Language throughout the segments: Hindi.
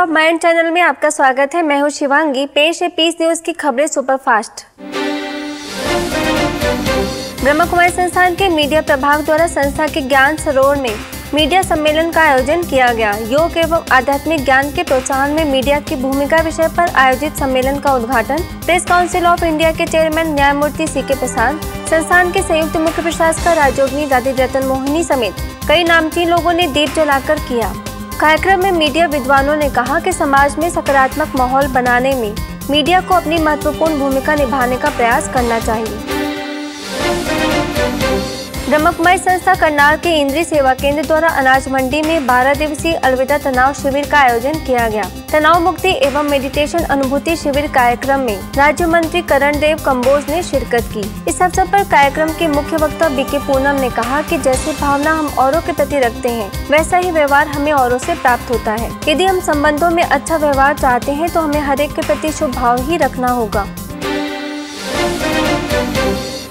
ऑफ़ माइंड चैनल में आपका स्वागत है। मैं हूँ शिवांगी। पेश है पीस न्यूज़ की खबरें सुपरफास्ट। ब्रह्म कुमारी संस्थान के मीडिया प्रभाग द्वारा संस्था के ज्ञान सरोवर में मीडिया सम्मेलन का आयोजन किया गया। योग एवं आध्यात्मिक ज्ञान के प्रोत्साहन में मीडिया की भूमिका विषय पर आयोजित सम्मेलन का उद्घाटन प्रेस काउंसिल ऑफ़ इंडिया के चेयरमैन न्यायमूर्ति सी के प्रसाद, संस्थान के संयुक्त मुख्य प्रशासक राजोगनी दादी रतन मोहिनी समेत कई नामचीन लोगों ने दीप जलाकर किया। कार्यक्रम में मीडिया विद्वानों ने कहा कि समाज में सकारात्मक माहौल बनाने में मीडिया को अपनी महत्वपूर्ण भूमिका निभाने का प्रयास करना चाहिए। ब्रह्मकुमारी संस्था करनाल के इंद्री सेवा केंद्र द्वारा अनाज मंडी में 12 दिवसीय अलविदा तनाव शिविर का आयोजन किया गया। तनाव मुक्ति एवं मेडिटेशन अनुभूति शिविर कार्यक्रम में राज्य मंत्री करण देव कम्बोज ने शिरकत की। इस अवसर पर कार्यक्रम के मुख्य वक्ता बीके पूनम ने कहा कि जैसी भावना हम औरों के प्रति रखते हैं, वैसा ही व्यवहार हमें औरों से प्राप्त होता है। यदि हम संबंधों में अच्छा व्यवहार चाहते हैं तो हमें हर एक के प्रति शुभ भाव ही रखना होगा।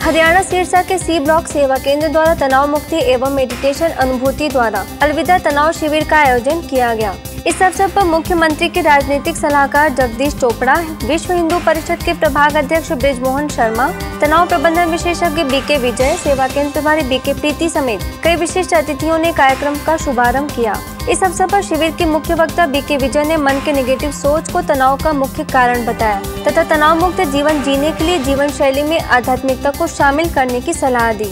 हरियाणा सिरसा के सी ब्लॉक सेवा केंद्र द्वारा तनाव मुक्ति एवं मेडिटेशन अनुभूति द्वारा अलविदा तनाव शिविर का आयोजन किया गया। इस अवसर पर मुख्यमंत्री के राजनीतिक सलाहकार जगदीश चोपड़ा, विश्व हिंदू परिषद के प्रभाग अध्यक्ष ब्रिजमोहन शर्मा, तनाव प्रबंधन विशेषज्ञ बीके विजय, सेवा केंद्र प्रभारी बीके प्रीति समेत कई विशिष्ट अतिथियों ने कार्यक्रम का शुभारंभ किया। इस अवसर पर शिविर के मुख्य वक्ता बीके विजय ने मन के नेगेटिव सोच को तनाव का मुख्य कारण बताया, तथा तनाव मुक्त जीवन जीने के लिए जीवन शैली में आध्यात्मिकता को शामिल करने की सलाह दी।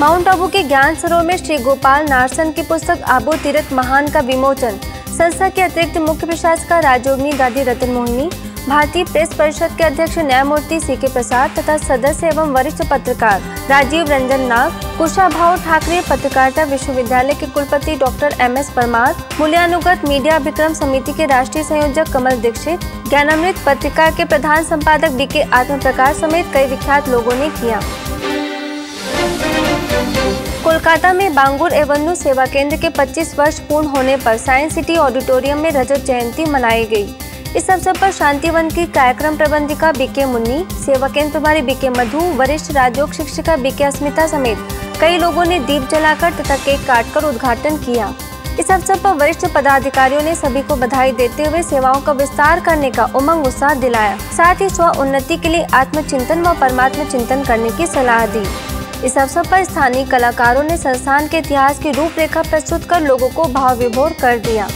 माउंट आबू के ज्ञान सरोवर में श्री गोपाल नारसन की पुस्तक आबू तीरथ महान का विमोचन, संस्था के अतिरिक्त मुख्य प्रशासक राजोगनी दादी रतन मोहिनी भारतीय प्रेस परिषद के अध्यक्ष न्यायमूर्ति सी के प्रसाद तथा सदस्य एवं वरिष्ठ पत्रकार राजीव रंजन नाग कुशाभाव ठाकरे पत्रकारिता विश्वविद्यालय के कुलपति डॉक्टर एम एस परमार, मूल्यानुगत मीडिया विक्रम समिति के राष्ट्रीय संयोजक कमल दीक्षित, ज्ञानामृत पत्रिका के प्रधान संपादक डी के आत्म प्रकाश समेत कई विख्यात लोगों ने किया। कोलकाता में बांगुर एवन्यू सेवा केंद्र के 25 वर्ष पूर्ण होने पर साइंस सिटी ऑडिटोरियम में रजत जयंती मनाई गई। इस अवसर पर शांतिवन की कार्यक्रम प्रबंधिका बीके मुन्नी सेवा केंद्र प्रभारी बीके मधु, वरिष्ठ राजयोग शिक्षिका बीके अस्मिता समेत कई लोगों ने दीप जलाकर तथा केक काटकर उद्घाटन किया। इस अवसर पर वरिष्ठ पदाधिकारियों ने सभी को बधाई देते हुए सेवाओं का विस्तार करने का उमंग उत्साह दिलाया। साथ ही स्व उन्नति के लिए आत्मचिंतन व परमात्म चिंतन करने की सलाह दी। इस अवसर पर स्थानीय कलाकारों ने संस्थान के इतिहास की रूपरेखा प्रस्तुत कर लोगों को भाव विभोर कर दिया।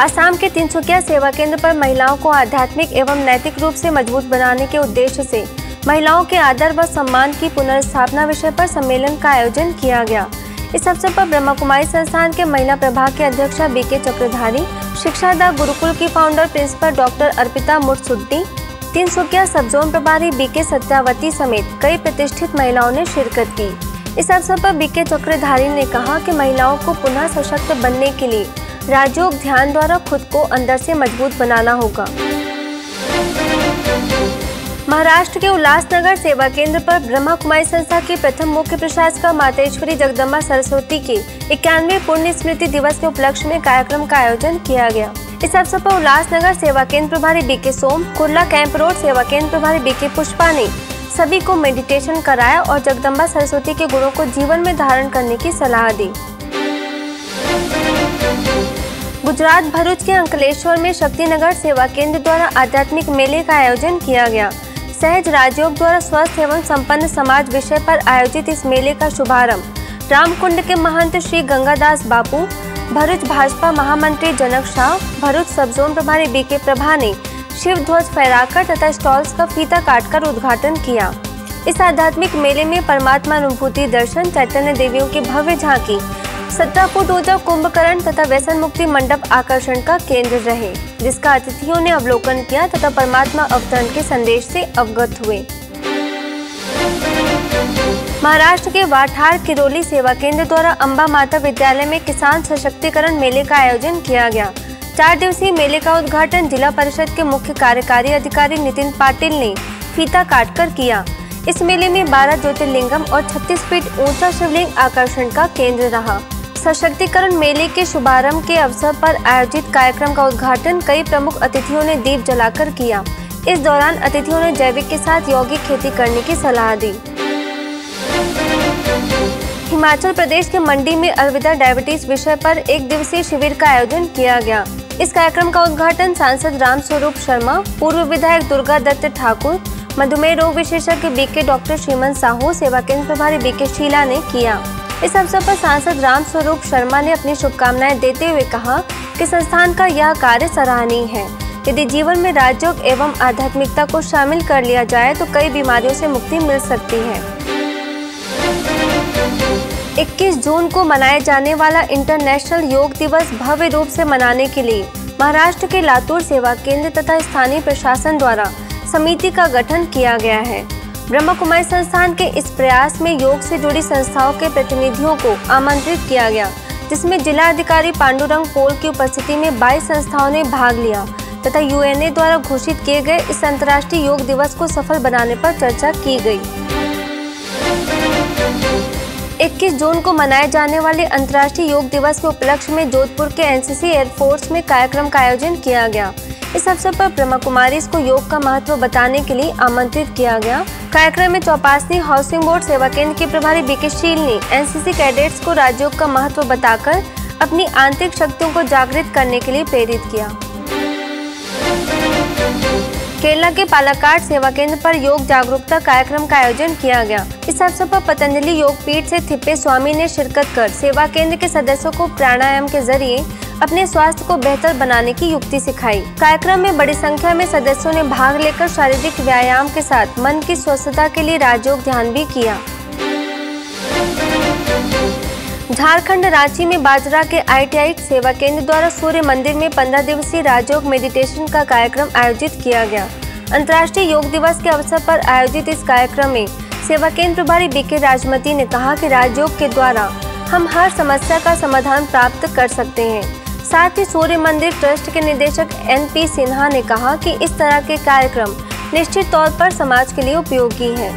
असम के तिनसुकिया सेवा केंद्र पर महिलाओं को आध्यात्मिक एवं नैतिक रूप से मज़बूत बनाने के उद्देश्य से महिलाओं के आदर व सम्मान की पुनर्स्थापना विषय पर सम्मेलन का आयोजन किया गया। इस अवसर पर ब्रह्मा कुमारी संस्थान के महिला प्रभाग के अध्यक्षा बी के चक्रधारी शिक्षा दा गुरुकुल की founder principal doctor Arpita Mursuddi तीन सुकिया सब जोन प्रभारी बीके सत्यावती समेत कई प्रतिष्ठित महिलाओं ने शिरकत की। इस अवसर पर बीके चक्रधारी ने कहा कि महिलाओं को पुनः सशक्त बनने के लिए राजयोग ध्यान द्वारा खुद को अंदर से मज़बूत बनाना होगा। महाराष्ट्र के उल्लासनगर सेवा केंद्र पर ब्रह्मा कुमारी संस्था की प्रथम मुख्य प्रशासक मातेश्वरी जगदम्बा सरस्वती के इक्यानवे पुण्य स्मृति दिवस के उपलक्ष्य में कार्यक्रम का आयोजन किया गया। इस अवसर पर उल्लासनगर सेवा केंद्र प्रभारी BK Som, Kurla camp road सेवा केंद्र प्रभारी बीके पुष्पा ने सभी को मेडिटेशन कराया और जगदम्बा सरस्वती के गुणों को जीवन में धारण करने की सलाह दी। गुजरात भरूच के अंकलेश्वर में शक्तिनगर सेवा केंद्र द्वारा आध्यात्मिक मेले का आयोजन किया गया। सहज राजयोग द्वारा स्वस्थ एवं संपन्न समाज विषय पर आयोजित इस मेले का शुभारंभ। रामकुंड के महंत श्री गंगादास बापू, भरूच भाजपा महामंत्री जनक शाह, भरूच सब जोन प्रभारी बीके प्रभा ने शिव ध्वज फहराकर तथा स्टॉल्स का फीता काटकर उद्घाटन किया। इस आध्यात्मिक मेले में परमात्मा अनुभूति दर्शन चैतन्य देवियों की भव्य झांकी सत्रह फुट ऊँचा कुंभकर्ण तथा व्यसन मुक्ति मंडप आकर्षण का केंद्र रहे, जिसका अतिथियों ने अवलोकन किया तथा परमात्मा अवतरण के संदेश से अवगत हुए। महाराष्ट्र के वाठार किरोली सेवा केंद्र द्वारा अंबा माता विद्यालय में किसान सशक्तिकरण मेले का आयोजन किया गया। चार दिवसीय मेले का उद्घाटन जिला परिषद के मुख्य कार्यकारी अधिकारी नितिन पाटिल ने फीता काटकर किया। इस मेले में 12 ज्योतिर्लिंगम और 36 फीट ऊँचा शिवलिंग आकर्षण का केंद्र रहा। सशक्तिकरण मेले के शुभारंभ के अवसर पर आयोजित कार्यक्रम का उद्घाटन कई प्रमुख अतिथियों ने दीप जलाकर किया। इस दौरान अतिथियों ने जैविक के साथ यौगिक खेती करने की सलाह दी। हिमाचल प्रदेश के मंडी में अलविदा डायबिटीज़ विषय पर एक दिवसीय शिविर का आयोजन किया गया। इस कार्यक्रम का उद्घाटन सांसद राम स्वरूप शर्मा, पूर्व विधायक दुर्गा दत्त ठाकुर, मधुमेह रोग विशेषज्ञ बीके डॉक्टर श्रीमन साहू, सेवा केंद्र प्रभारी बीके शीला ने किया। इस अवसर पर सांसद राम स्वरूप शर्मा ने अपनी शुभकामनाएँ देते हुए कहा कि संस्थान का यह कार्य सराहनीय है। यदि जीवन में राजयोग एवं आध्यात्मिकता को शामिल कर लिया जाए तो कई बीमारियों से मुक्ति मिल सकती है। 21 जून को मनाए जाने वाला इंटरनेशनल योग दिवस भव्य रूप से मनाने के लिए महाराष्ट्र के लातूर सेवा केंद्र तथा स्थानीय प्रशासन द्वारा समिति का गठन किया गया है। ब्रह्म कुमारी संस्थान के इस प्रयास में योग से जुड़ी संस्थाओं के प्रतिनिधियों को आमंत्रित किया गया, जिसमें जिला अधिकारी पांडुरंग पोल की उपस्थिति में 22 संस्थाओं ने भाग लिया तथा यूएनए द्वारा घोषित किए गए इस अंतर्राष्ट्रीय योग दिवस को सफल बनाने पर चर्चा की गई। 21 जून को मनाए जाने वाले अंतर्राष्ट्रीय योग दिवस के उपलक्ष्य में जोधपुर के एनसीसी एयरफोर्स में कार्यक्रम का आयोजन किया गया। इस अवसर पर ब्रह्मा कुमारी को योग का महत्व बताने के लिए आमंत्रित किया गया। कार्यक्रम में चौपासनी हाउसिंग बोर्ड सेवा केंद्र के प्रभारी बीके शील ने एनसीसी कैडेट्स को राजयोग का महत्व बताकर अपनी आंतरिक शक्तियों को जागृत करने के लिए प्रेरित किया। केरला के पालाकाट सेवा केंद्र पर योग जागरूकता कार्यक्रम का आयोजन किया गया। इस अवसर पर पतंजलि योग पीठ से थिप्पे स्वामी ने शिरकत कर सेवा केंद्र के सदस्यों को प्राणायाम के ज़रिए अपने स्वास्थ्य को बेहतर बनाने की युक्ति सिखाई। कार्यक्रम में बड़ी संख्या में सदस्यों ने भाग लेकर शारीरिक व्यायाम के साथ मन की स्वस्थता के लिए राजयोग ध्यान भी किया। झारखंड रांची में बाजरा के आईटीआई सेवा केंद्र द्वारा सूर्य मंदिर में 15 दिवसीय राजयोग मेडिटेशन का कार्यक्रम आयोजित किया गया। अंतर्राष्ट्रीय योग दिवस के अवसर पर आयोजित इस कार्यक्रम में सेवा केंद्र प्रभारी बीके राजमती ने कहा कि राजयोग के द्वारा हम हर समस्या का समाधान प्राप्त कर सकते हैं। साथ ही सूर्य मंदिर ट्रस्ट के निदेशक एन पी सिन्हा ने कहा कि इस तरह के कार्यक्रम निश्चित तौर पर समाज के लिए उपयोगी हैं।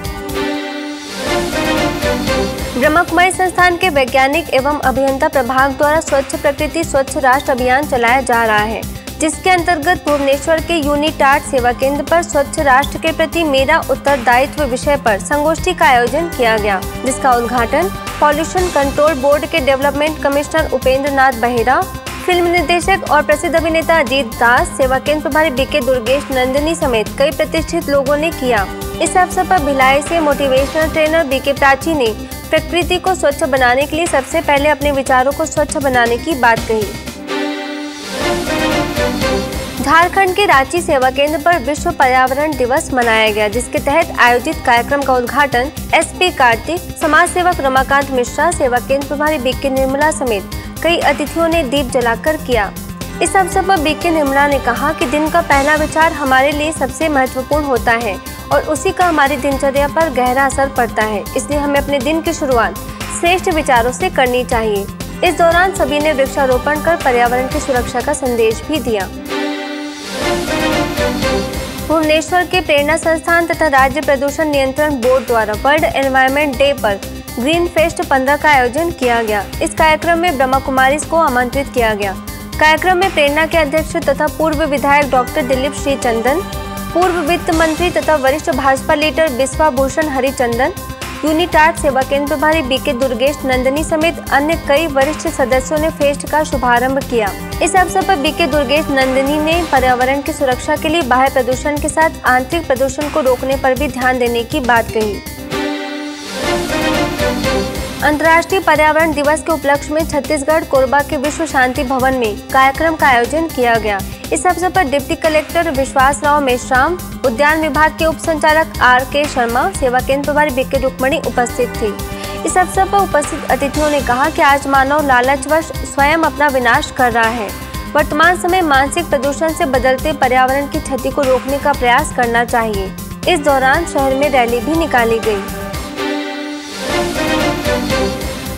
ब्रह्मा कुमारी संस्थान के वैज्ञानिक एवं अभियंता प्रभाग द्वारा स्वच्छ प्रकृति, स्वच्छ राष्ट्र अभियान चलाया जा रहा है, जिसके अंतर्गत भुवनेश्वर के यूनिटार्ट सेवा केंद्र पर स्वच्छ राष्ट्र के प्रति मेरा उत्तरदायित्व विषय पर संगोष्ठी का आयोजन किया गया, जिसका उद्घाटन पॉल्यूशन कंट्रोल बोर्ड के development commissioner Upendra Nath Behera film निर्देशक और प्रसिद्ध अभिनेता अजीत दास, सेवा केंद्र प्रभारी बीके दुर्गेश नंदनी समेत कई प्रतिष्ठित लोगों ने किया। इस अवसर पर भिलाई से मोटिवेशनल ट्रेनर बीके प्राची ने प्रकृति को स्वच्छ बनाने के लिए सबसे पहले अपने विचारों को स्वच्छ बनाने की बात कही। झारखंड के रांची सेवा केंद्र पर विश्व पर्यावरण दिवस मनाया गया, जिसके तहत आयोजित कार्यक्रम का उद्घाटन एसपी कार्तिक, समाज सेवक रमाकांत मिश्रा, सेवा केंद्र प्रभारी बीके निर्मला समेत कई अतिथियों ने दीप जलाकर किया। इस अवसर पर बीके निर्मला ने कहा कि दिन का पहला विचार हमारे लिए सबसे महत्वपूर्ण होता है और उसी का हमारी दिनचर्या पर गहरा असर पड़ता है। इसलिए हमें अपने दिन की शुरुआत श्रेष्ठ विचारों से करनी चाहिए। इस दौरान सभी ने वृक्षारोपण कर पर्यावरण की सुरक्षा का संदेश भी दिया। भुवनेश्वर के प्रेरणा संस्थान तथा राज्य प्रदूषण नियंत्रण बोर्ड द्वारा वर्ल्ड एनवायरमेंट डे पर ग्रीन फेस्ट 15 का आयोजन किया गया। इस कार्यक्रम में ब्रह्मा कुमारी को आमंत्रित किया गया। कार्यक्रम में प्रेरणा के अध्यक्ष तथा पूर्व विधायक डॉक्टर दिलीप श्री चंदन पूर्व वित्त मंत्री तथा वरिष्ठ भाजपा लीडर बिस्वा भूषण हरिचंदन यूनिटार्ट सेवा केंद्र प्रभारी बीके दुर्गेश नंदनी समेत अन्य कई वरिष्ठ सदस्यों ने फेस्ट का शुभारंभ किया। इस अवसर पर बीके दुर्गेश नंदनी ने पर्यावरण की सुरक्षा के लिए बाह्य प्रदूषण के साथ आंतरिक प्रदूषण को रोकने पर भी ध्यान देने की बात कही। अंतर्राष्ट्रीय पर्यावरण दिवस के उपलक्ष्य में छत्तीसगढ़ कोरबा के विश्व शांति भवन में कार्यक्रम का आयोजन किया गया। इस अवसर पर डिप्टी कलेक्टर विश्वास राव मेश्राम, उद्यान विभाग के उप संचालक आर के शर्मा, सेवा केंद्र प्रभारी बीके रुकमणी उपस्थित थे। इस अवसर पर उपस्थित अतिथियों ने कहा कि आज मानव लालचवश स्वयं अपना विनाश कर रहा है। वर्तमान समय मानसिक प्रदूषण से बदलते पर्यावरण की क्षति को रोकने का प्रयास करना चाहिए। इस दौरान शहर में रैली भी निकाली गई।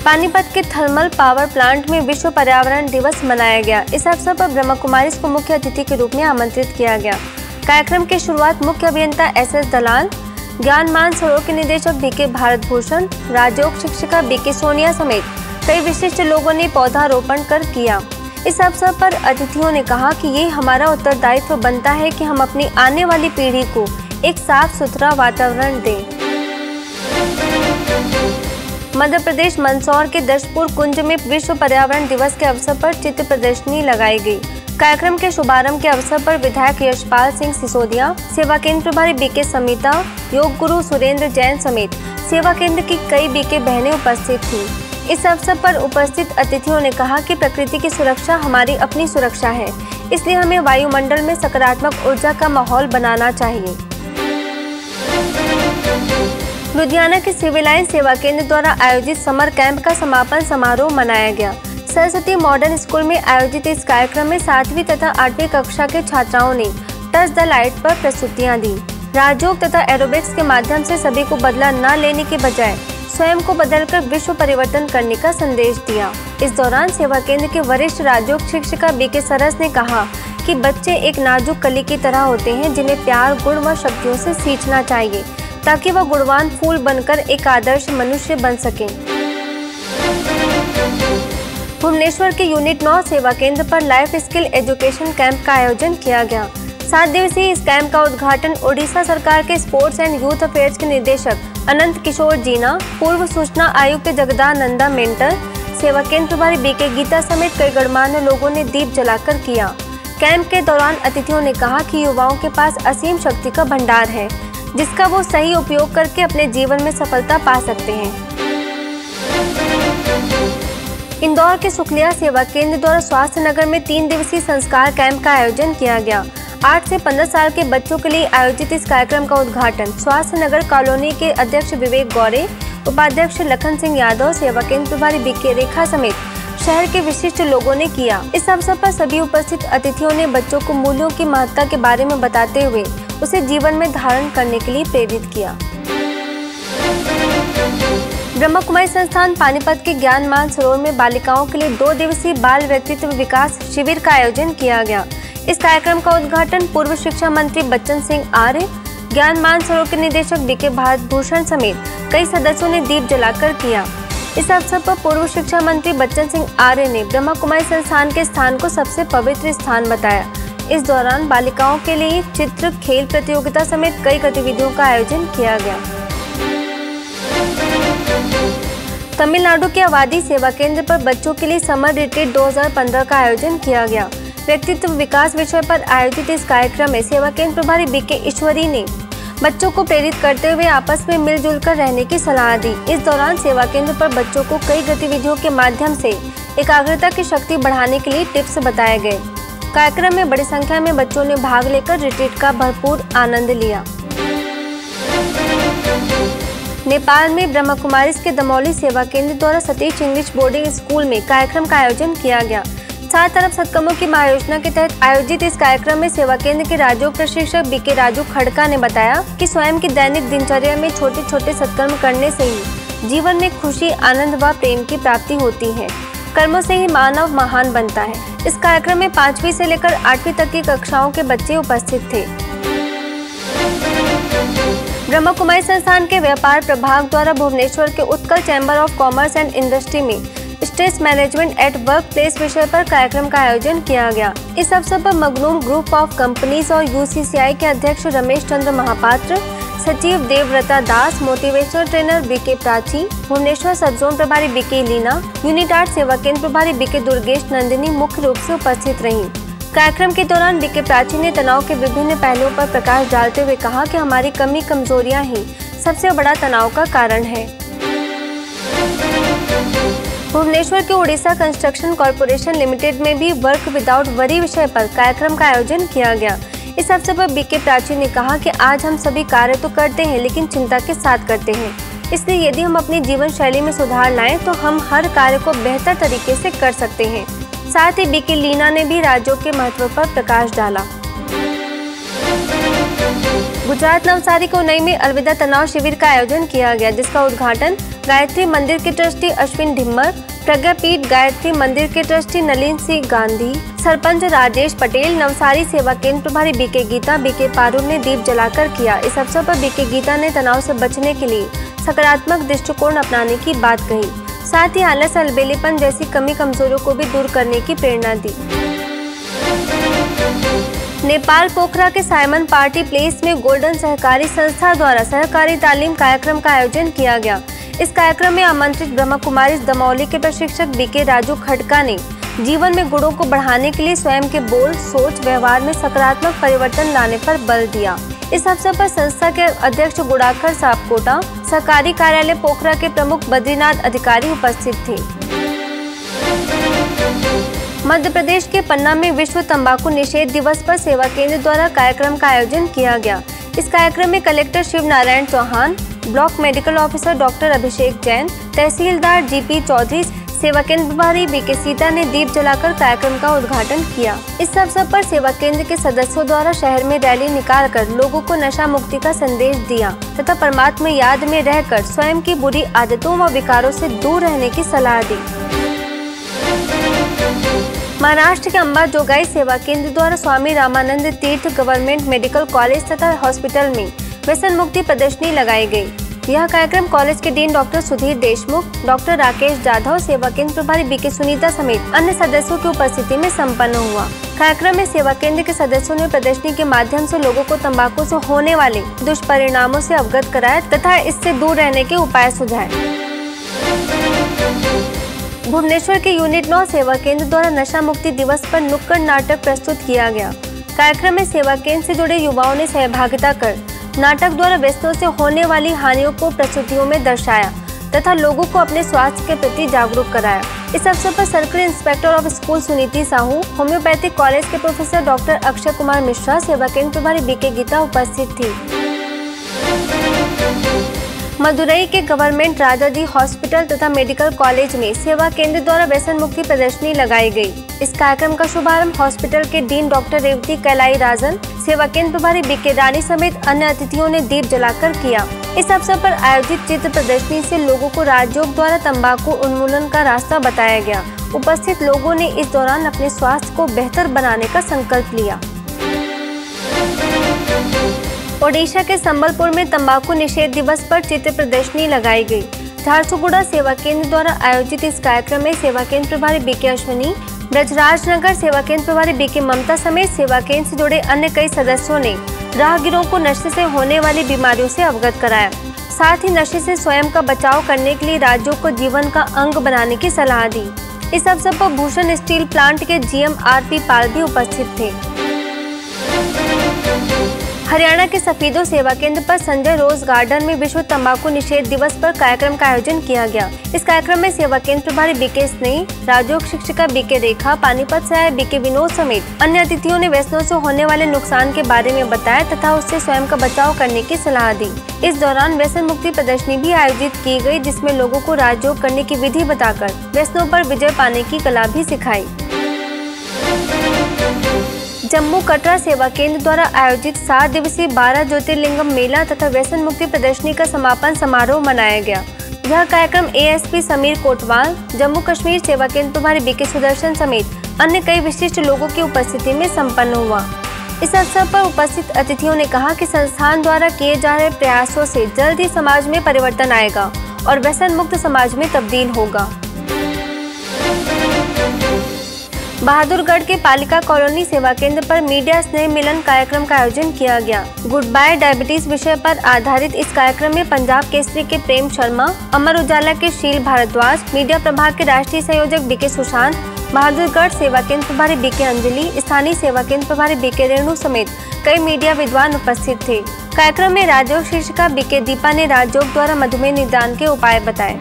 पानीपत के थर्मल पावर प्लांट में विश्व पर्यावरण दिवस मनाया गया। इस अवसर पर ब्रह्मा कुमारी को मुख्य अतिथि के रूप में आमंत्रित किया गया। कार्यक्रम की शुरुआत मुख्य अभियंता एस एस दलाल ज्ञान मान सरोवर के निदेशक बी के भारत भूषण राजयोग शिक्षिका बी के सोनिया समेत कई विशिष्ट लोगों ने पौधारोपण कर किया। इस अवसर पर अतिथियों ने कहा कि ये हमारा उत्तरदायित्व बनता है कि हम अपनी आने वाली पीढ़ी को एक साफ़ सुथरा वातावरण दें। मध्य प्रदेश मंदसौर के दशपुर कुंज में विश्व पर्यावरण दिवस के अवसर पर चित्र प्रदर्शनी लगाई गई। कार्यक्रम के शुभारंभ के अवसर पर विधायक यशपाल सिंह सिसोदिया, सेवा केंद्र प्रभारी बीके समिता, योग गुरु सुरेंद्र जैन समेत सेवा केंद्र की कई बीके बहनें उपस्थित थी। इस अवसर पर उपस्थित अतिथियों ने कहा कि प्रकृति की सुरक्षा हमारी अपनी सुरक्षा है, इसलिए हमें वायुमंडल में सकारात्मक ऊर्जा का माहौल बनाना चाहिए। लुधियाना के सिविल लाइन सेवा केंद्र द्वारा आयोजित समर कैंप का समापन समारोह मनाया गया। सरस्वती मॉडर्न स्कूल में आयोजित इस कार्यक्रम में सातवीं तथा आठवीं कक्षा के छात्राओं ने टच द लाइट पर प्रस्तुतियाँ दी। राजयोग तथा एरोबिक्स के माध्यम से सभी को बदला न लेने के बजाय स्वयं को बदलकर विश्व परिवर्तन करने का संदेश दिया। इस दौरान सेवा केंद्र के वरिष्ठ राजयोग शिक्षिका बी के सरस ने कहा कि बच्चे एक नाजुक कली की तरह होते हैं जिन्हें प्यार, गुण व शक्तियों से सींचना चाहिए। ताकि वह गुणवान फूल बनकर एक आदर्श मनुष्य बन सके। भुवनेश्वर के यूनिट नौ सेवा केंद्र पर लाइफ स्किल एजुकेशन कैंप का आयोजन किया गया। सात दिवसीय इस कैंप का उद्घाटन ओडिशा सरकार के स्पोर्ट्स एंड यूथ अफेयर्स के निदेशक अनंत किशोर जीना, पूर्व सूचना आयुक्त जगदानंदा मेंटर, सेवा केंद्र प्रभारी बीके गीता समेत कई गणमान्य लोगों ने दीप जलाकर किया। कैंप के दौरान अतिथियों ने कहा कि युवाओं के पास असीम शक्ति का भंडार है। जिसका वो सही उपयोग करके अपने जीवन में सफलता पा सकते हैं। इंदौर के सुखलिया सेवा केंद्र द्वारा स्वास्थ्य नगर में तीन दिवसीय संस्कार कैंप का आयोजन किया गया। आठ से पंद्रह साल के बच्चों के लिए आयोजित इस कार्यक्रम का उद्घाटन स्वास्थ्य नगर कॉलोनी के अध्यक्ष विवेक गौरे, उपाध्यक्ष लखन सिंह यादव, सेवा केंद्र प्रभारी बीके रेखा समेत शहर के विशिष्ट लोगों ने किया। इस अवसर पर सभी उपस्थित अतिथियों ने बच्चों को मूल्यों की महत्ता के बारे में बताते हुए उसे जीवन में धारण करने के लिए प्रेरित किया। ब्रह्म कुमारी संस्थान पानीपत के ज्ञान मान सरोवर में बालिकाओं के लिए दो दिवसीय बाल व्यक्तित्व विकास शिविर का आयोजन किया गया। इस कार्यक्रम का उद्घाटन पूर्व शिक्षा मंत्री बच्चन सिंह आर्य ज्ञान मान सरोवर के निदेशक बीके भारत भूषण समेत कई सदस्यों ने दीप जलाकर किया। इस अवसर पर पूर्व शिक्षा मंत्री बच्चन सिंह आर्य ने ब्रह्मा कुमारी संस्थान के स्थान को सबसे पवित्र स्थान बताया। इस दौरान बालिकाओं के लिए चित्र, खेल प्रतियोगिता समेत कई गतिविधियों का आयोजन किया गया। तमिलनाडु के आबादी सेवा केंद्र पर बच्चों के लिए समर रिट्रीट 2015 का आयोजन किया गया। व्यक्तित्व विकास विषय पर आयोजित इस कार्यक्रम में सेवा केंद्र प्रभारी बीके ईश्वरी ने बच्चों को प्रेरित करते हुए आपस में मिलजुल कर रहने की सलाह दी। इस दौरान सेवा केंद्र पर बच्चों को कई गतिविधियों के माध्यम से एकाग्रता की शक्ति बढ़ाने के लिए टिप्स बताए गए। कार्यक्रम में बड़ी संख्या में बच्चों ने भाग लेकर रिट्रीट का भरपूर आनंद लिया। नेपाल में ब्रह्म कुमारी के दमौली सेवा केंद्र द्वारा सतीश इंग्लिश बोर्डिंग स्कूल में कार्यक्रम का आयोजन किया गया। चार तरफ़ सत्कर्मों की महायोजना के तहत आयोजित इस कार्यक्रम में सेवा केंद्र के राजयोग प्रशिक्षक बीके राजू खड़का ने बताया कि स्वयं की दैनिक दिनचर्या में छोटे छोटे सत्कर्म करने से ही जीवन में खुशी, आनंद व प्रेम की प्राप्ति होती है। कर्मों से ही मानव महान बनता है। इस कार्यक्रम में पांचवी से लेकर आठवीं तक की कक्षाओं के बच्चे उपस्थित थे। ब्रह्म कुमारी संस्थान के व्यापार प्रभाग द्वारा भुवनेश्वर के Utkal chamber of commerce and industry में stress management at work place विषय पर कार्यक्रम का आयोजन किया गया। इस अवसर पर मगनूम ग्रुप ऑफ़ कंपनीज़ और यूसीसीआई के अध्यक्ष रमेश चंद्र महापात्र, सचिव Debabrata Das, motivational trainer BK Prachi, Bhubaneswar sub zone प्रभारी बीके लीना, यूनिट आर्ट सेवा केंद्र प्रभारी बीके दुर्गेश नंदिनी मुख्य रूप से उपस्थित रही। कार्यक्रम के दौरान बीके प्राची ने तनाव के विभिन्न पहलुओं पर प्रकाश डालते हुए कहा कि हमारी कमी कमजोरियाँ ही, सबसे बड़ा तनाव का कारण है। भुवनेश्वर के उड़ीसा कंस्ट्रक्शन कॉरपोरेशन लिमिटेड में भी वर्क विदाउट वरी विषय पर कार्यक्रम का आयोजन किया गया। इस अवसर पर बीके प्राची ने कहा कि आज हम सभी कार्य तो करते हैं, लेकिन चिंता के साथ करते हैं। इसलिए यदि हम अपनी जीवन शैली में सुधार लाएँ तो हम हर कार्य को बेहतर तरीके से कर सकते हैं। साथ ही बीके लीना ने भी राज्यों के महत्व पर प्रकाश डाला। गुजरात नवसारी को नई में अलविदा तनाव शिविर का आयोजन किया गया, जिसका उद्घाटन गायत्री मंदिर के ट्रस्टी अश्विन ढिम्मर, प्रज्ञापीठ गायत्री मंदिर के ट्रस्टी नलिन सिंह गांधी, सरपंच राजेश पटेल, नवसारी सेवा केंद्र प्रभारी बीके गीता, बीके पारू ने दीप जलाकर किया। इस अवसर पर बीके गीता ने तनाव से बचने के लिए सकारात्मक दृष्टिकोण अपनाने की बात कही। साथ ही आलस अलबेलेपन जैसी कमी कमजोरियों को भी दूर करने की प्रेरणा दी। नेपाल पोखरा के साइमन पार्टी प्लेस में गोल्डन सहकारी संस्था द्वारा सहकारी तालीम कार्यक्रम का आयोजन किया गया। इस कार्यक्रम में आमंत्रित ब्रह्म कुमारी दमौली के प्रशिक्षक बीके राजू खटका ने जीवन में गुणों को बढ़ाने के लिए स्वयं के बोल, सोच, व्यवहार में सकारात्मक परिवर्तन लाने पर बल दिया। इस अवसर पर संस्था के अध्यक्ष गुड़ाखर सापकोटा, सरकारी कार्यालय पोखरा के प्रमुख बद्रीनाथ अधिकारी उपस्थित थे। मध्य प्रदेश के पन्ना में विश्व तंबाकू निषेध दिवस पर सेवा केंद्र द्वारा कार्यक्रम का आयोजन किया गया। इस कार्यक्रम में collector Shiv Narayan Chauhan block medical officer doctor Abhishek Jain, tehsildar GP Chaudhary सेवा केंद्र प्रभारी बीके सीता ने दीप जलाकर कार्यक्रम का उद्घाटन किया। इस अवसर पर सेवा केंद्र के सदस्यों द्वारा शहर में रैली निकालकर लोगों को नशा मुक्ति का संदेश दिया तथा परमात्मा याद में रहकर स्वयं की बुरी आदतों व विकारों से दूर रहने की सलाह दी। महाराष्ट्र के अम्बा जोगाई सेवा केंद्र द्वारा Swami Ramanand Tirth government medical college तथा हॉस्पिटल में व्यसन मुक्ति प्रदर्शनी लगाई गई। यह कार्यक्रम कॉलेज के dean doctor Sudhir Deshmukh, doctor Rakesh Jadhav सेवा केंद्र प्रभारी बीके सुनीता समेत अन्य सदस्यों की उपस्थिति में सम्पन्न हुआ। कार्यक्रम में सेवा केंद्र के सदस्यों ने प्रदर्शनी के माध्यम से लोगों को तंबाकू से होने वाले दुष्परिणामों से अवगत कराया तथा इससे दूर रहने के उपाय सुझाए। भुवनेश्वर के यूनिट नौ सेवा केंद्र द्वारा नशा मुक्ति दिवस पर नुक्कड़ नाटक प्रस्तुत किया गया। कार्यक्रम में सेवा केंद्र से जुड़े युवाओं ने सहभागिता कर नाटक द्वारा व्यस्तों से होने वाली हानियों को प्रस्तुतियों में दर्शाया तथा लोगों को अपने स्वास्थ्य के प्रति जागरूक कराया। इस अवसर पर circle inspector of school Suniti Sahu, homeopathic college के प्रोफेसर डॉक्टर अक्षय कुमार मिश्रा सेवा केंद्र प्रभारी बीके गीता उपस्थित थी। मदुरई के गवर्नमेंट राजाजी हॉस्पिटल तथा मेडिकल कॉलेज में सेवा केंद्र द्वारा व्यसन मुक्ति प्रदर्शनी लगाई गई। इस कार्यक्रम का शुभारंभ हॉस्पिटल के डीन डॉक्टर रेवती कैलाई राजन, सेवा केंद्र प्रभारी बीके रानी समेत अन्य अतिथियों ने दीप जलाकर किया। इस अवसर पर आयोजित चित्र प्रदर्शनी से लोगों को राजयोग द्वारा तंबाकू उन्मूलन का रास्ता बताया गया। उपस्थित लोगों ने इस दौरान अपने स्वास्थ्य को बेहतर बनाने का संकल्प लिया। ओडिशा के संबलपुर में तंबाकू निषेध दिवस पर चित्र प्रदर्शनी लगाई गई। झारसुगुड़ा सेवा केंद्र द्वारा आयोजित इस कार्यक्रम में सेवा केंद्र प्रभारी बीके अश्विनी ब्रजराज नगर सेवा केंद्र प्रभारी बीके ममता समेत सेवा केंद्र से जुड़े अन्य कई सदस्यों ने राहगीरों को नशे से होने वाली बीमारियों से अवगत कराया। साथ ही नशे से स्वयं का बचाव करने के लिए राज्यों को जीवन का अंग बनाने की सलाह दी। इस अवसर पर भूषण स्टील प्लांट के जीएम आर पी पाल भी उपस्थित थे। हरियाणा के सफीदो सेवा केंद्र पर संजय रोज गार्डन में विश्व तंबाकू निषेध दिवस पर कार्यक्रम का आयोजन किया गया। इस कार्यक्रम में सेवा केंद्र प्रभारी बीके स्नेह राजयोग शिक्षिका बीके रेखा पानीपत से बीके विनोद समेत अन्य अतिथियों ने व्यसनों से होने वाले नुकसान के बारे में बताया तथा उससे स्वयं का बचाव करने की सलाह दी। इस दौरान व्यसन मुक्ति प्रदर्शनी भी आयोजित की गई, जिसमें लोगों को राजयोग करने की विधि बताकर व्यसनों पर विजय पाने की कला भी सिखाई। जम्मू कटरा सेवा केंद्र द्वारा आयोजित सात दिवसीय बारह ज्योतिर्लिंगम मेला तथा व्यसन मुक्ति प्रदर्शनी का समापन समारोह मनाया गया। यह कार्यक्रम एएसपी समीर कोटवाल, जम्मू कश्मीर सेवा केंद्र प्रभारी बीके सुदर्शन समेत अन्य कई विशिष्ट लोगों की उपस्थिति में सम्पन्न हुआ। इस अवसर पर उपस्थित अतिथियों ने कहा कि संस्थान द्वारा किए जा रहे प्रयासों से जल्द ही समाज में परिवर्तन आएगा और व्यसन मुक्त समाज में तब्दील होगा। बहादुरगढ़ के पालिका कॉलोनी सेवा केंद्र पर मीडिया स्नेह मिलन कार्यक्रम का आयोजन किया गया। गुड बाय डायबिटीज़ विषय पर आधारित इस कार्यक्रम में पंजाब केसरी के प्रेम शर्मा, अमर उजाला के शील भारद्वाज, मीडिया प्रभाग के राष्ट्रीय संयोजक बीके सुशांत, बहादुरगढ़ सेवा केंद्र प्रभारी बीके अंजलि, स्थानीय सेवा केंद्र प्रभारी बीके रेणु समेत कई मीडिया विद्वान उपस्थित थे। कार्यक्रम में राजयोग शीर्षिका बीके दीपा ने राजयोग द्वारा मधुमेह निदान के उपाय बताए।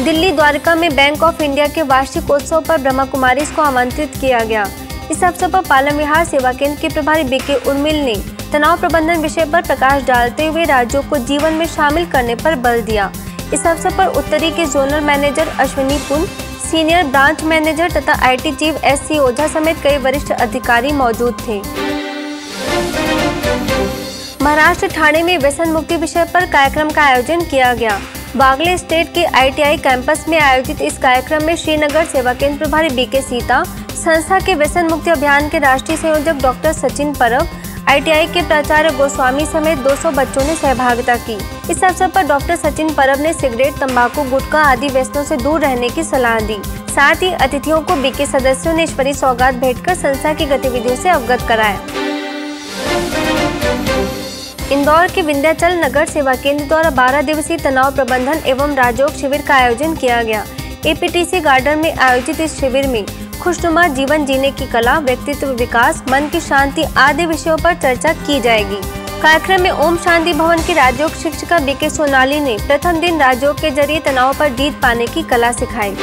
दिल्ली द्वारका में बैंक ऑफ़ इंडिया के वार्षिक उत्सव पर ब्रह्मा कुमारी को आमंत्रित किया गया। इस अवसर पर पालम विहार सेवा केंद्र के प्रभारी बीके उर्मिल ने तनाव प्रबंधन विषय पर प्रकाश डालते हुए राज्यों को जीवन में शामिल करने पर बल दिया। इस अवसर पर उत्तरी के zonal manager Ashwini Pun, senior branch manager तथा IT chief S C Ojha समेत कई वरिष्ठ अधिकारी मौजूद थे। महाराष्ट्र ठाणे में व्यसन मुक्ति विषय पर कार्यक्रम का आयोजन किया गया। बागले स्टेट के आईटीआई कैंपस में आयोजित इस कार्यक्रम में श्रीनगर सेवा केंद्र प्रभारी बीके सीता, संस्था के व्यसन मुक्ति अभियान के राष्ट्रीय संयोजक डॉक्टर सचिन परब, आईटीआई के प्राचार्य गोस्वामी समेत 200 बच्चों ने सहभागिता की। इस अवसर पर डॉक्टर सचिन परब ने सिगरेट, तंबाकू, गुटखा आदि व्यसनों से दूर रहने की सलाह दी। साथ ही अतिथियों को बीके सदस्यों ने ईश्वरी सौगात भेंटकर संस्था की गतिविधियों से अवगत कराया। इंदौर के विंध्याचल नगर सेवा केंद्र द्वारा 12 दिवसीय तनाव प्रबंधन एवं राजयोग शिविर का आयोजन किया गया। एपीटीसी गार्डन में आयोजित इस शिविर में खुशनुमा जीवन जीने की कला, व्यक्तित्व विकास, मन की शांति आदि विषयों पर चर्चा की जाएगी। कार्यक्रम में ओम शांति भवन की राजयोग शिक्षिका बीके सोनाली ने प्रथम दिन राजयोग के ज़रिए तनाव पर जीत पाने की कला सिखाई।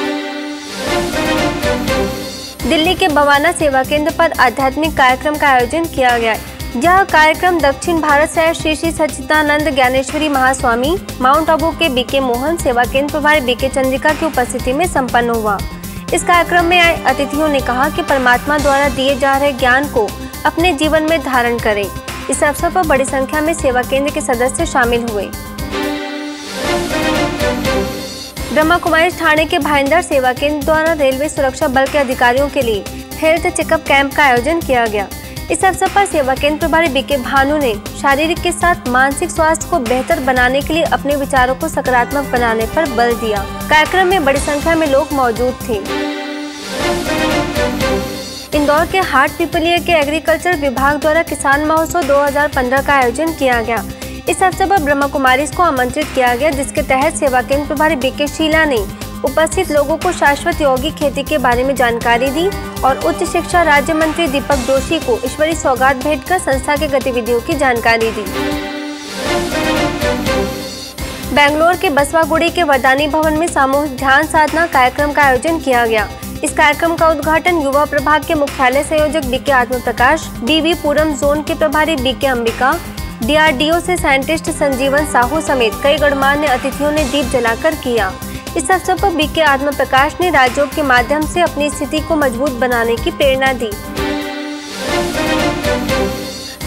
दिल्ली के बवाना सेवा केंद्र पर आध्यात्मिक कार्यक्रम का आयोजन किया गया। यह कार्यक्रम दक्षिण भारत से श्री श्री सचिदानंद ज्ञानेश्वरी महास्वामी, माउंट आबू के बीके मोहन, सेवा केंद्र प्रभारी बीके चंद्रिका की उपस्थिति में संपन्न हुआ। इस कार्यक्रम में आए अतिथियों ने कहा कि परमात्मा द्वारा दिए जा रहे ज्ञान को अपने जीवन में धारण करें। इस अवसर पर बड़ी संख्या में सेवा केंद्र के सदस्य शामिल हुए। ब्रह्मा कुमारी थाने के भाईंदर सेवा केंद्र द्वारा रेलवे सुरक्षा बल के अधिकारियों के लिए हेल्थ चेकअप कैंप का आयोजन किया गया। इस अवसर पर सेवा केंद्र प्रभारी बीके भानु ने शारीरिक के साथ मानसिक स्वास्थ्य को बेहतर बनाने के लिए अपने विचारों को सकारात्मक बनाने पर बल दिया। कार्यक्रम में बड़ी संख्या में लोग मौजूद थे। इंदौर के हाट पिपलिया के एग्रीकल्चर विभाग द्वारा किसान महोत्सव 2015 का आयोजन किया गया। इस अवसर पर ब्रह्मा कुमारी को आमंत्रित किया गया, जिसके तहत सेवा केंद्र प्रभारी बीके शीला ने उपस्थित लोगों को शाश्वत यौगिक खेती के बारे में जानकारी दी और उच्च शिक्षा राज्य मंत्री दीपक जोशी को ईश्वरी सौगात भेंट कर संस्था के गतिविधियों की जानकारी दी। बेंगलोर के बसवागुड़ी के वरदानी भवन में सामूहिक ध्यान साधना कार्यक्रम का आयोजन किया गया। इस कार्यक्रम का उद्घाटन युवा प्रभाग के मुख्यालय संयोजक बीके आत्म प्रकाश पूरम जोन के प्रभारी बीके अंबिका, डीआरडीओ से साइंटिस्ट संजीवन साहू समेत कई गणमान्य अतिथियों ने दीप जलाकर किया। इस अवसर पर बीके आत्म प्रकाश ने राजयोग के माध्यम से अपनी स्थिति को मज़बूत बनाने की प्रेरणा दी।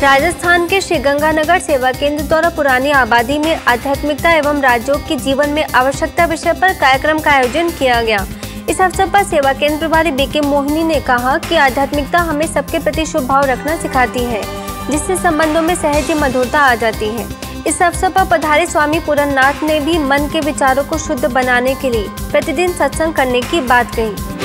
राजस्थान के श्री गंगानगर सेवा केंद्र द्वारा पुरानी आबादी में आध्यात्मिकता एवं राजयोग के जीवन में आवश्यकता विषय पर कार्यक्रम का आयोजन किया गया। इस अवसर पर सेवा केंद्र प्रभारी बीके मोहिनी ने कहा कि आध्यात्मिकता हमें सबके प्रति शुभ भाव रखना सिखाती है, जिससे संबंधों में सहज मधुरता आ जाती है। इस अवसर पर पधारी स्वामी पूरननाथ ने भी मन के विचारों को शुद्ध बनाने के लिए प्रतिदिन सत्संग करने की बात कही।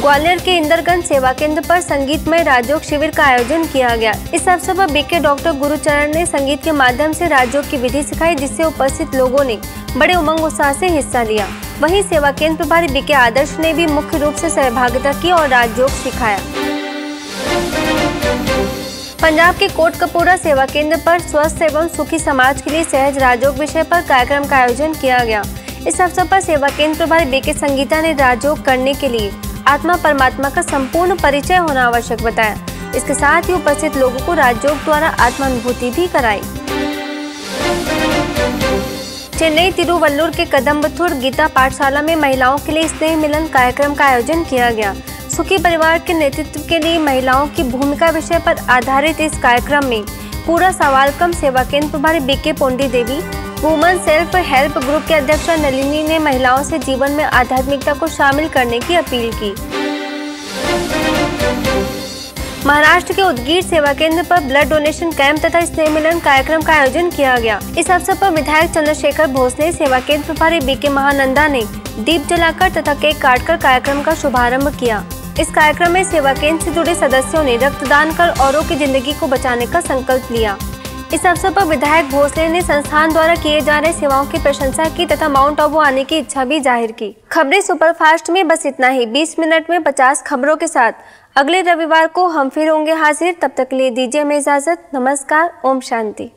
ग्वालियर के इंदरगंज सेवा केंद्र पर संगीतमय राजयोग शिविर का आयोजन किया गया। इस अवसर पर बीके डॉक्टर गुरुचरण ने संगीत के माध्यम से राजयोग की विधि सिखाई, जिससे उपस्थित लोगों ने बड़े उमंग उत्साह से हिस्सा लिया। वहीं सेवा केंद्र प्रभारी बीके आदर्श ने भी मुख्य रूप से सहभागिता की और राजयोग सिखाया। पंजाब के कोट कपूरा सेवा केंद्र पर स्वस्थ एवं सुखी समाज के लिए सहज राजयोग विषय पर कार्यक्रम का आयोजन किया गया। इस अवसर पर सेवा केंद्र प्रभारी बीके संगीता ने राजयोग करने के लिए आत्मा परमात्मा का संपूर्ण परिचय होना आवश्यक बताया। इसके साथ ही उपस्थित लोगों को राजयोग द्वारा आत्मानुभूति भी कराई। चेन्नई तिरुवल्लुर के कदम्बथुर गीता पाठशाला में महिलाओं के लिए स्नेह मिलन कार्यक्रम का आयोजन किया गया। सुखी परिवार के नेतृत्व के लिए महिलाओं की भूमिका विषय पर आधारित इस कार्यक्रम में पूरा सवाल कम सेवा केंद्र प्रभारी BK Pondi Devi woman self help group के अध्यक्ष नलिनी ने महिलाओं से जीवन में आध्यात्मिकता को शामिल करने की अपील की। महाराष्ट्र के उदगीर सेवा केंद्र पर ब्लड डोनेशन कैंप तथा स्नेह मिलन कार्यक्रम का आयोजन किया गया। इस अवसर पर विधायक चंद्रशेखर भोसले सेवा केंद्र प्रभारी बीके महानंदा ने दीप जलाकर तथा केक काटकर कार्यक्रम का शुभारंभ किया। इस कार्यक्रम में सेवा केंद्र से जुड़े सदस्यों ने रक्तदान कर औरों की ज़िंदगी को बचाने का संकल्प लिया। इस अवसर पर विधायक भोसले ने संस्थान द्वारा किए जा रहे सेवाओं की प्रशंसा की तथा माउंट आबू आने की इच्छा भी ज़ाहिर की। खबरें सुपरफास्ट में, बस इतना ही। 20 मिनट में 50 खबरों के साथ। अगले रविवार को हम फिर होंगे हाजिर। तब तक ले दीजिए हमें इजाज़त। नमस्कार। ओम शांति।